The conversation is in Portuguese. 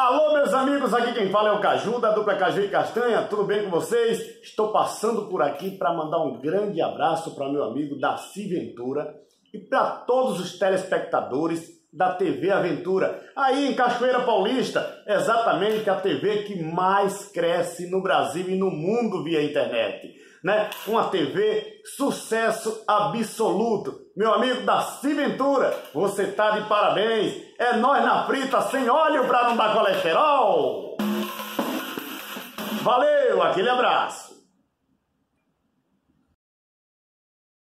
Alô, meus amigos, aqui quem fala é o Caju, da dupla Caju e Castanha, tudo bem com vocês? Estou passando por aqui para mandar um grande abraço para meu amigo Daci Ventura e para todos os telespectadores da TV Aventura, aí em Cachoeira Paulista, exatamente a TV que mais cresce no Brasil e no mundo via internet, né? Uma TV sucesso absoluto. Meu amigo Daci Ventura, você tá de parabéns. É nós na frita sem óleo para não dar colesterol. Valeu, aquele abraço.